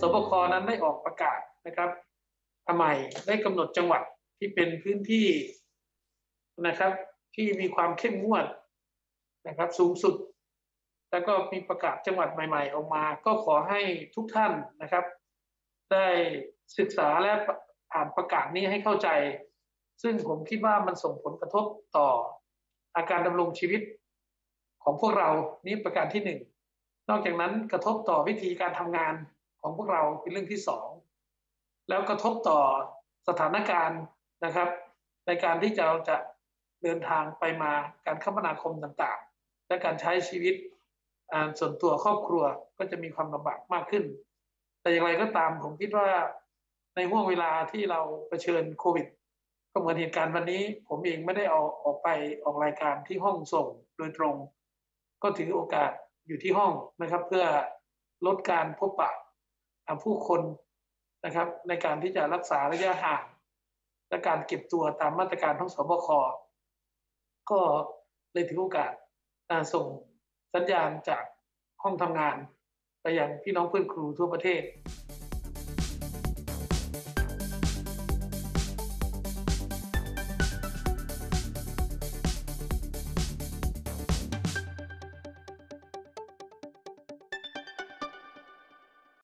สบคนั้นได้ออกประกาศนะครับทำไมได้กำหนดจังหวัดที่เป็นพื้นที่นะครับ ที่มีความเข้มงวดนะครับ สูงสุด แล้วก็มีประกาศจังหวัดใหม่ ๆ ออกมา ก็ขอให้ทุกท่านนะครับ ได้ศึกษาและอ่านประกาศนี้ให้เข้าใจ ซึ่งผมคิดว่ามันส่งผลกระทบต่ออาการดำรงชีวิตของพวกเรานี่ประการที่หนึ่งนอกจากนั้นกระทบต่อวิธีการทำงาน ของพวกเราเป็นเรื่องที่สองแล้วกระทบต่อสถานการณ์นะครับ ในการที่จะจะเดินทางไปมาการคมนาคมต่างๆ และการใช้ชีวิตส่วนตัวครอบครัวก็จะมีความลำบากมากขึ้น แต่อย่างไรก็ตามผมคิดว่าในห่วงเวลาที่เราเผชิญโควิด ก็เหมือนเหตุการณ์วันนี้ ผมเองไม่ได้ออกออกไปออกรายการที่ห้องส่งโดยตรง ก็ถือโอกาสอยู่ที่ห้องนะครับ เพื่อลดการพบปะ ผู้คนนะครับ ในการที่จะรักษาระยะห่างและการเก็บตัวตามมาตรการของสบคก็เลยถือโอกาสส่งสัญญาณจากห้องทำงาน ไปยังพี่น้องเพื่อนครูทั่วประเทศ